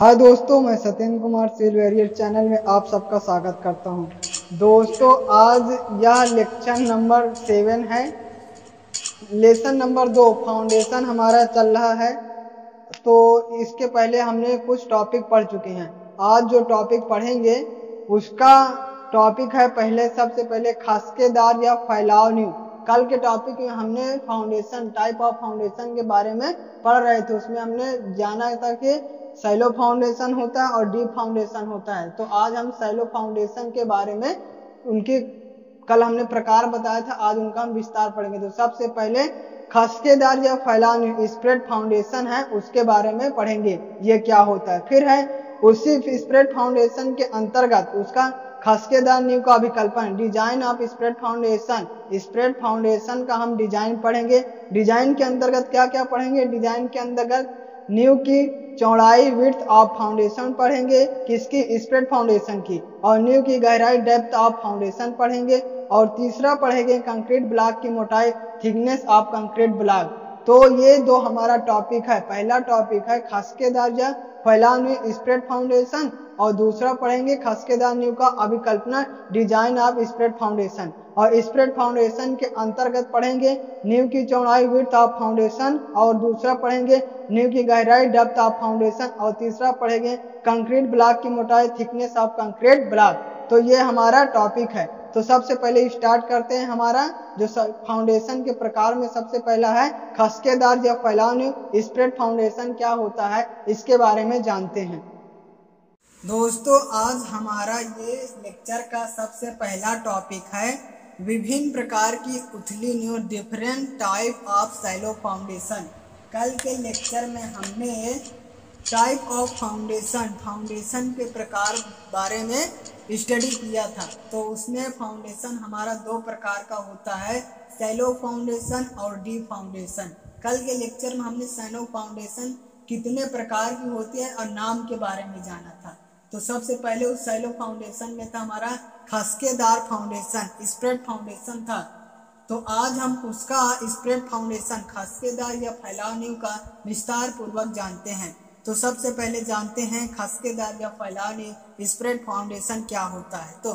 हाय दोस्तों, मैं सत्येंद्र कुमार सेल वेरियर चैनल में आप सबका स्वागत करता हूँ। दोस्तों, आज यह लेक्चर नंबर सेवन है। लेसन नंबर दो, फाउंडेशन हमारा चल रहा है। तो इसके पहले हमने कुछ टॉपिक पढ़ चुके हैं। आज जो टॉपिक पढ़ेंगे, उसका टॉपिक है पहले, सबसे पहले खासकेदार या फैलाव न्यू कल के टॉपिक में हमने फाउंडेशन टाइप ऑफ़ फाउंडेशन के बारे में पढ़ रहे थे, उसमें हमने जाना था कि सैलो फाउंडेशन होता है और डीप फाउंडेशन होता है। तो आज हम सैलो फाउंडेशन के बारे में, उनके, कल हमने प्रकार बताया था, आज उनका हम विस्तार पढ़ेंगे। तो सबसे पहले खसकेदार या फैलाव स्प्रेड फाउंडेशन है, उसके बारे में पढ़ेंगे, ये क्या होता है। फिर है, उसी स्प्रेड फाउंडेशन के अंतर्गत, उसका खसकेदार नींव का अभिकल्पन design of spread foundation spread foundation का हम डिज़ाइन पढ़ेंगे। डिज़ाइन के अंतर्गत क्या क्या पढ़ेंगे? डिज़ाइन के अंतर्गत नींव की चौड़ाई विड्थ ऑफ़ फाउंडेशन पढ़ेंगे। किसकी? स्प्रेड फाउंडेशन की। और न्यू की गहराई डेप्थ ऑफ़ फाउंडेशन पढ़ेंगे। और तीसरा पढ़ेंगे कंक्रीट ब्लॉक की मोटाई थिकनेस ऑफ़ कंक्रीट ब्लॉक तो ये दो हमारा टॉपिक है। पहला टॉपिक है खसकेदार या फैलाव स्प्रेड फाउंडेशन और दूसरा पढ़ेंगे खसकेदार नींव का अभिकल्पना डिज़ाइन ऑफ़ स्प्रेड फाउंडेशन। और स्प्रेड फाउंडेशन के अंतर्गत पढ़ेंगे न्यू की चौड़ाई विड्थ ऑफ़ फाउंडेशन और दूसरा पढ़ेंगे न्यू की गहराई डेप्थ ऑफ़ फाउंडेशन और तीसरा पढ़ेंगे कंक्रीट ब्लॉक की मोटाई थिकनेस ऑफ़ कंक्रीट ब्लॉक तो ये हमारा टॉपिक है। तो सबसे पहले स्टार्ट करते हैं हमारा, जो फाउंडेशन के प्रकार में सबसे पहला है, खसकेदार या फैलाव स्प्रेड फाउंडेशन क्या होता है, इसके बारे में जानते हैं। दोस्तों, आज हमारा ये लेक्चर का सबसे पहला टॉपिक है, विभिन्न प्रकार की उथली new different type of shallow foundation कल के लेक्चर में हमने टाइप ऑफ़ फाउंडेशन फाउंडेशन के प्रकार बारे में स्टडी किया था। तो उसमें फाउंडेशन हमारा दो प्रकार का होता है सैलो फाउंडेशन और डीप फाउंडेशन कल के लेक्चर में हमने सैलो फाउंडेशन कितने प्रकार की होती है और नाम के बारे में जाना था। तो सबसे पहले उस सैलो फाउंडेशन में था हमारा खसकेदार फाउंडेशन स्प्रेड फाउंडेशन था। तो आज हम उसका स्प्रेड फाउंडेशन खसकेदार या फैलाव का विस्तार पूर्वक जानते हैं। तो सबसे पहले जानते हैं खसकेदार या फैलाव नींव स्प्रेड फाउंडेशन क्या होता है। तो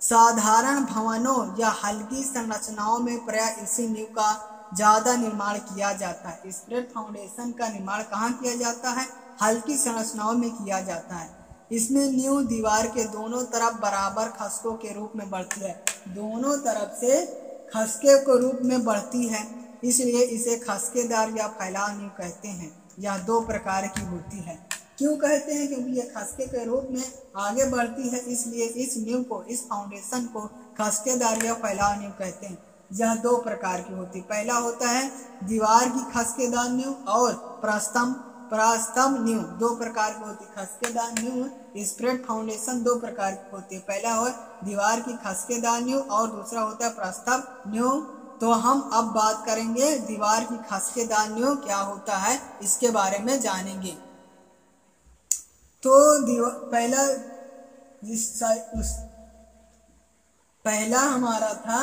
साधारण भवनों या हल्की संरचनाओं में प्राय इसी नींव का ज़्यादा निर्माण किया जाता है। स्प्रेड फाउंडेशन का निर्माण कहाँ किया जाता है? हल्की संरचनाओं में किया जाता है। इसमें न्यू दीवार के दोनों तरफ़ बराबर खसकों के रूप में बढ़ती है। दोनों तरफ़ से खसके के रूप में बढ़ती है, इसलिए इसे खसकेदार या फैलाव नींव कहते हैं। यह दो प्रकार की होती है। क्यों कहते हैं? क्योंकि यह खसके के रूप में आगे बढ़ती है, इसलिए इस नींव को, इस फाउंडेशन को खसकेदार या फैलाव नींव कहते हैं। यह दो प्रकार की होती है। पहला होता है दीवार की खसकेदार नींव और प्रस्तंभ प्रास्तम न्यू दो प्रकार की होती है खसकेदार न्यू स्प्रेड फाउंडेशन दो प्रकार की होती है। पहला हो दीवार की खसकेदार न्यू और दूसरा होता है प्रस्तम नींव। तो हम अब बात करेंगे दीवार की खसकेदार नींव क्या होता है इसके बारे में जानेंगे। तो पहला इस, उस पहला हमारा था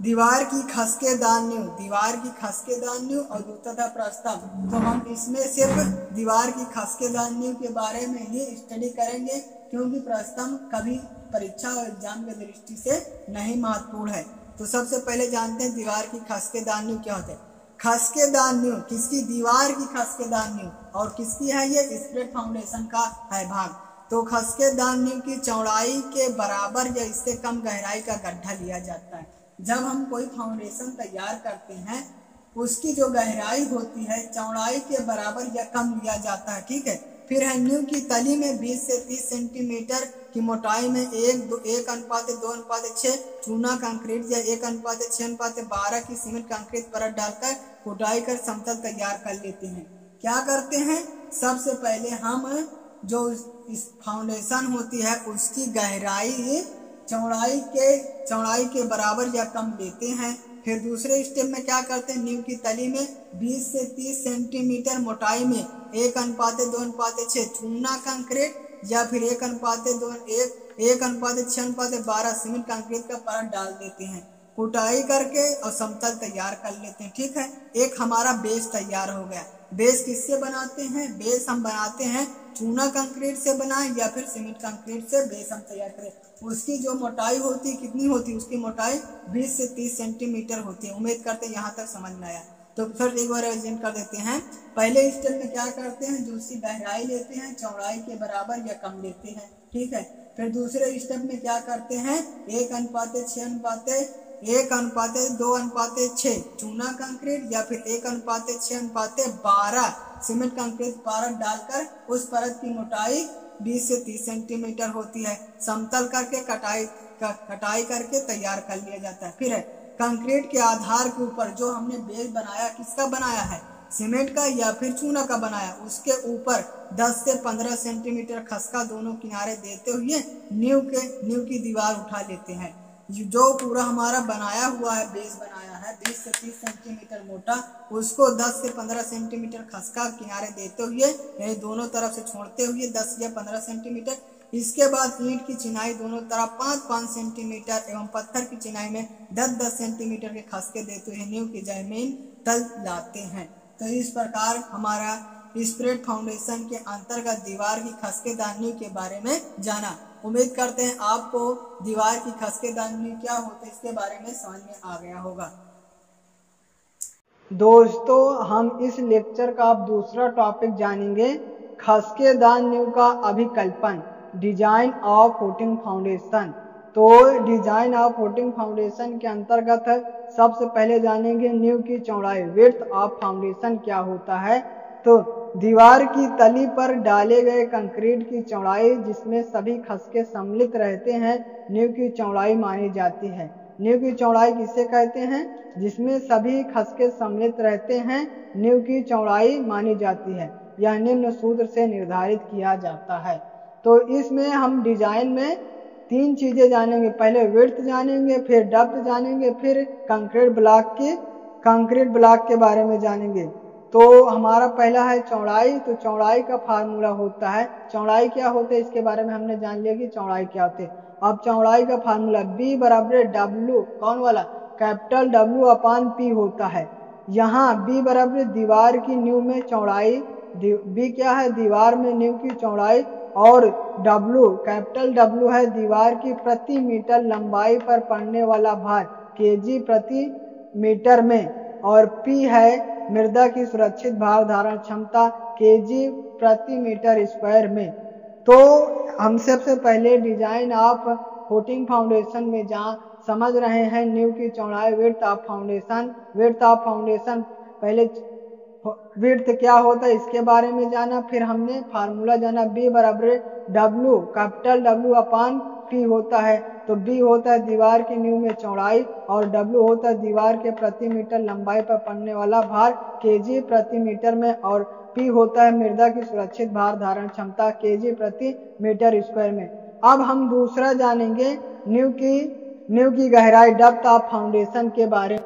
दीवार की खसके दान्यू दीवार की खसके दान्यू और दूसरा था प्रस्ताव। तो हम इसमें सिर्फ़ दीवार की खसके दान्यू के बारे में ही स्टडी करेंगे क्योंकि प्रस्तम कभी परीक्षा और एग्ज़ाम के दृष्टि से नहीं महत्वपूर्ण है। तो सबसे पहले जानते हैं दीवार की खसके दान्यू क्या होते हैं। खसके दान्यू, किसकी दीवार की खसके दान्यू और किसकी है ये? स्प्रेड फाउंडेशन का है भाग। तो खसके दान्यू की चौड़ाई के बराबर या इससे कम गहराई का गड्ढा लिया जाता है। जब हम कोई फाउंडेशन तैयार करते हैं, उसकी जो गहराई होती है, चौड़ाई के बराबर या कम लिया जाता है, ठीक है? फिर है की तली में 20 से 30 सेंटीमीटर की मोटाई में एक दो, एक अनुपात दो अनुपात छह, चूना कंक्रीट या एक अनुपात छह, अनुपात बारह की सीमेंट कंक्रीट परत डालकर कुटाई कर समतल तैयार कर लेते हैं। क्या करते हैं? सबसे पहले हम जो इस फाउंडेशन होती है, उसकी गहराई, चौड़ाई के चौड़ाई के बराबर या कम लेते हैं। फिर दूसरे स्टेप में क्या करते हैं? नींव की तली में 20 से 30 सेंटीमीटर मोटाई में एक अनुपात, दो अनुपात, छह चूना कंक्रीट या फिर एक अनुपात, दो, एक एक अनुपात, छह अनुपात, बारह सीमेंट कंक्रीट का परत डाल देते हैं। कुटाई करके और समतल तैयार कर लेते हैं, ठीक है? एक हमारा बेस तैयार हो गया। बेस किससे बनाते हैं? बेस हम बनाते हैं चूना कंक्रीट से बनाए या फिर सीमेंट कंक्रीट से बेस हम तैयार करें। उसकी जो मोटाई होती है कितनी होती है उसकी मोटाई 20 से 30 सेंटीमीटर होती है। उम्मीद करते हैं यहाँ तक समझ में आया। तो फिर एक बार रिविजन कर देते हैं। पहले स्टेप में क्या करते हैं? जो उसकी गहराई लेते हैं, चौड़ाई के बराबर या कम लेते हैं। ठीक है? फिर दूसरे स्टेप में क्या करते हैं? एक अनुपाते छह अनुपाते, एक अनुपाते दो अनुपाते छ चूना कंक्रीट या फिर एक अनुपाते छह अनुपाते बारह। सीमेंट कंक्रीट पारक डालकर उस परत की मोटाई 20 से 30 सेंटीमीटर होती है। समतल करके कटाई कटाई करके तैयार कर लिया जाता है। फिर है, कंक्रीट के आधार के ऊपर जो हमने बेस बनाया, किसका बनाया है? सीमेंट का या फिर चूना का बनाया? उसके ऊपर 10 से 15 सेंटीमीटर खसका दोनों किनारे देते हुए नींव के, नींव की दीवार उठा लेते हैं। जो पूरा हमारा बनाया हुआ है बेस बनाया है 20 से 30 सेंटीमीटर मोटा, उसको 10 से 15 सेंटीमीटर खसका किनारे देते हुए, यानी दोनों तरफ़ से छोड़ते हुए 10 या 15 सेंटीमीटर इसके बाद ईंट की चिनाई दोनों तरफ़ पाँच पाँच सेंटीमीटर एवं पत्थर की चिनाई में दस दस सेंटीमीटर के खसके देते हुए नींव की ज़मीन तल लाते हैं। तो इस प्रकार हमारा स्प्रेड फाउंडेशन के अंतर्गत दीवार की खसकेदार नींव के बारे में जाना। उम्मीद करते हैं आपको दीवार की खसकेदार नींव क्या होते है, इसके बारे में समझ में आ गया होगा। दोस्तों, हम इस लेक्चर का अब दूसरा टॉपिक जानेंगे खसकेदार नींव का अभिकल्पन, डिज़ाइन ऑफ़ फुटिंग फाउंडेशन। तो डिज़ाइन ऑफ़ फुटिंग फाउंडेशन के अंतर्गत सबसे पहले जानेंगे न्यू की चौड़ाई विर्थ ऑफ़ फाउंडेशन क्या होता है तो दीवार की तली पर डाले गए कंक्रीट की चौड़ाई जिसमें सभी खसके सम्मिलित रहते हैं, नींव की चौड़ाई मानी जाती है। नींव की चौड़ाई किसे कहते हैं? जिसमें सभी खसके सम्मिलित रहते हैं, नींव की चौड़ाई मानी जाती है। यह निम्न सूत्र से निर्धारित किया जाता है। तो इसमें हम डिज़ाइन में तीन चीज़ें जानेंगे। पहले विर्थ जानेंगे, फिर डप्थ जानेंगे, फिर कंक्रीट ब्लॉक के कंक्रीट ब्लॉक के बारे में जानेंगे। तो हमारा पहला है चौड़ाई तो चौड़ाई का फार्मूला होता है। चौड़ाई क्या होता है? इसके बारे में हमने जान लिया कि चौड़ाई क्या होती है। अब चौड़ाई का फार्मूला बी बराबर डब्ल्यू कौन वाला? कैपिटल डब्ल्यू अपान पी होता है। यहाँ बी बराबर दीवार की न्यू में चौड़ाई बी क्या है? दीवार में न्यू की चौड़ाई और डब्ल्यू कैपिटल डब्ल्यू है दीवार की प्रति मीटर लंबाई पर पड़ने वाला भार केजी प्रति मीटर में। और पी है मृदा की सुरक्षित भार धारण क्षमता केजी प्रति मीटर स्क्वायर में। तो हम सबसे पहले डिज़ाइन ऑफ़ फुटिंग फाउंडेशन में जहाँ समझ रहे हैं न्यू की चौड़ाई width of foundation width of foundation पहले विर्थ क्या होता है इसके बारे में जाना। फिर हमने फार्मूला जाना बी बराबर W capital W upon P होता है। तो बी होता है दीवार की नींव में चौड़ाई और डब्ल्यू होता है दीवार के प्रति मीटर लंबाई पर पड़ने वाला भार केजी प्रति मीटर में और पी होता है मृदा की सुरक्षित भार धारण क्षमता केजी प्रति मीटर स्क्वायर में। अब हम दूसरा जानेंगे न्यू की न्यू की गहराई डप्थ ऑफ़ फाउंडेशन के बारे में।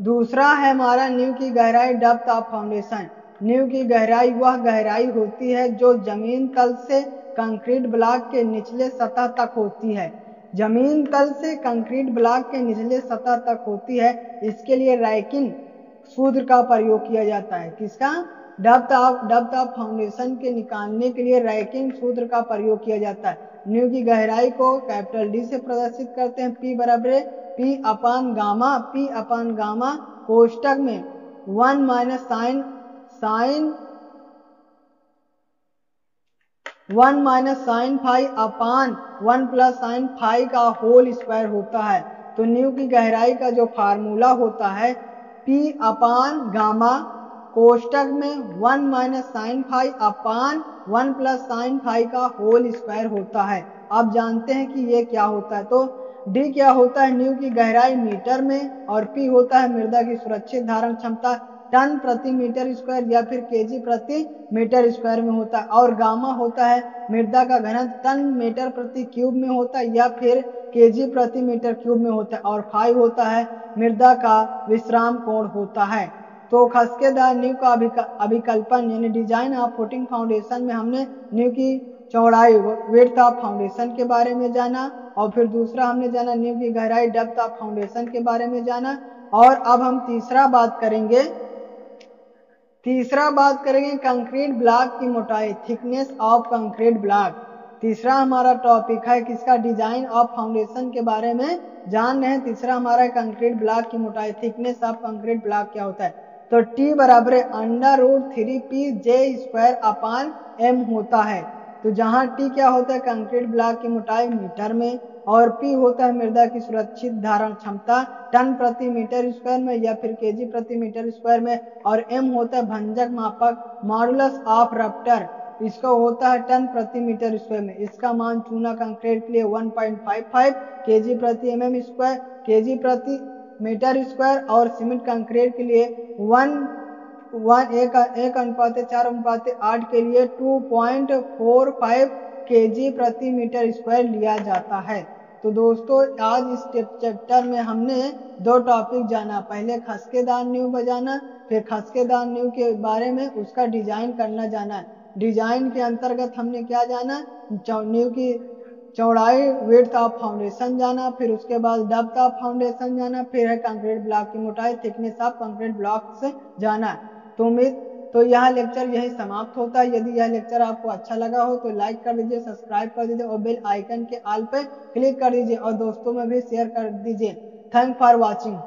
दूसरा है हमारा न्यू की गहराई डप्थ ऑफ़ फाउंडेशन न्यू की गहराई वह गहराई होती है जो ज़मीन तल से कंक्रीट ब्लॉक के निचले सतह तक होती है। ज़मीन तल से कंक्रीट ब्लॉक के निचले सतह तक होती है। इसके लिए रैकिंग सूत्र का प्रयोग किया जाता है। किसका? डब्थ ऑफ़ ऑफ़ फाउंडेशन के निकालने के लिए रैकिंग सूत्र का प्रयोग किया जाता है। न्यू की गहराई को कैपिटल डी से प्रदर्शित करते हैं। पी बराबर P upon gamma P upon gamma कोष्टक में one minus sine sine one minus sine five upon one plus sine five का होल स्क्वायर होता है। तो न्यू की गहराई का जो फार्मूला होता है पी अपान गामा कोष्टक में one minus sine five upon one plus sine five का होल स्क्वायर होता है। आप जानते हैं कि ये क्या होता है? तो डी क्या होता है? न्यू की गहराई मीटर में और पी होता है मृदा की सुरक्षित धारण क्षमता टन प्रति मीटर स्क्वायर या फिर केजी प्रति मीटर स्क्वायर में होता है और गामा होता है मृदा का घनत्व टन मीटर प्रति क्यूब में होता है या फिर केजी प्रति मीटर क्यूब में होता है और फाइव होता है मृदा का विश्राम कोण होता है। तो खसकेदार नींव का अभिकल्पन यानी डिज़ाइन ऑफ़ फुटिंग फाउंडेशन में हमने नींव की चौड़ाई वेथ ऑफ़ फाउंडेशन के बारे में जाना और फिर दूसरा हमने जाना नींव की गहराई, डेप्थ ऑफ़ फाउंडेशन के बारे में जाना और अब हम तीसरा बात करेंगे तीसरा बात करेंगे कंक्रीट ब्लॉक की मोटाई थिकनेस ऑफ़ कंक्रीट ब्लॉक तीसरा हमारा टॉपिक है किसका डिज़ाइन ऑफ़ फाउंडेशन के बारे में जान रहे हैं। तीसरा हमारा कंक्रीट ब्लॉक की मोटाई थिकनेस ऑफ़ कंक्रीट ब्लॉक क्या होता है? तो टी बराबर under root three P J square upon M होता है। तो जहाँ टी क्या होता है? कंक्रीट ब्लॉक की मोटाई मीटर में। और पी होता है मृदा की सुरक्षित धारण क्षमता, टन प्रति मीटर स्क्वायर में या फिर केजी प्रति मीटर स्क्वायर में, और एम होता है भंजक मापक मॉडुलस ऑफ़ रप्टर इसका होता है टन प्रति मीटर स्क्वायर में। इसका मान चूना कंक्रीट के लिए 1.55 केजी प्रति एमएम स्क्वायर केजी प्रति मीटर स्क्वायर और सीमेंट कंक्रीट के लिए वन वन एक एक अनुपात, चार अनुपात, आठ के लिए 2.45 केजी प्रति मीटर स्क्वायर लिया जाता है। तो दोस्तों, आज इस चैप्टर में हमने दो टॉपिक जाना। पहले खसकेदार न्यू बजाना, फिर खसकेदार न्यू के बारे में उसका डिज़ाइन करना जाना। डिज़ाइन के अंतर्गत हमने क्या जाना? न्यू की चौड़ाई वेथ ऑफ़ फाउंडेशन जाना, फिर उसके बाद डेप्थ ऑफ़ फाउंडेशन जाना, फिर है कंक्रीट ब्लॉक की मोटाई थिकनेस ऑफ़ कंक्रीट ब्लॉक से जाना। तो उम्मीद तो यह लेक्चर यही समाप्त होता है। यदि यह लेक्चर आपको अच्छा लगा हो तो लाइक कर दीजिए सब्सक्राइब कर दीजिए और बेल आइकन के आल पर क्लिक कर दीजिए और दोस्तों में भी शेयर कर दीजिए। Thank for watching